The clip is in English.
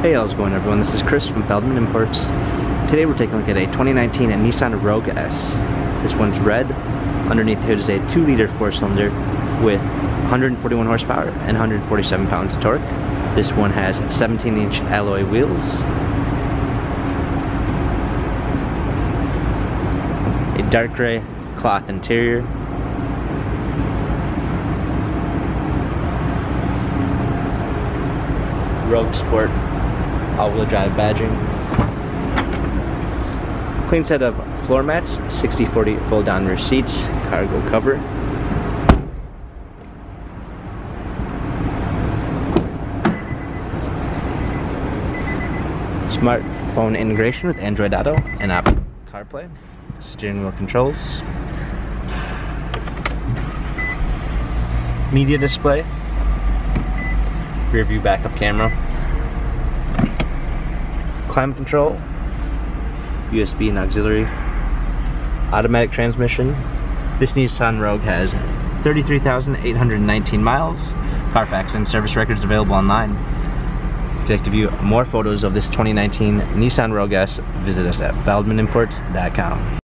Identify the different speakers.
Speaker 1: Hey, how's it going everyone? This is Chris from Feldmann Imports. Today we're taking a look at a 2019 Nissan Rogue S. This one's red. Underneath the hood is a 2 liter 4 cylinder with 141 horsepower and 147 pounds of torque. This one has 17 inch alloy wheels. A dark gray cloth interior Rogue Sport all-wheel drive badging. Clean set of floor mats, 60-40 fold-down rear seats, cargo cover. Smartphone integration with Android Auto and Apple CarPlay. Steering wheel controls. Media display. Rear view backup camera climate control, USB and auxiliary, automatic transmission. This Nissan Rogue has 33,819 miles. Carfax and service records available online. If you'd like to view more photos of this 2019 Nissan Rogue S, visit us at feldmannimports.com.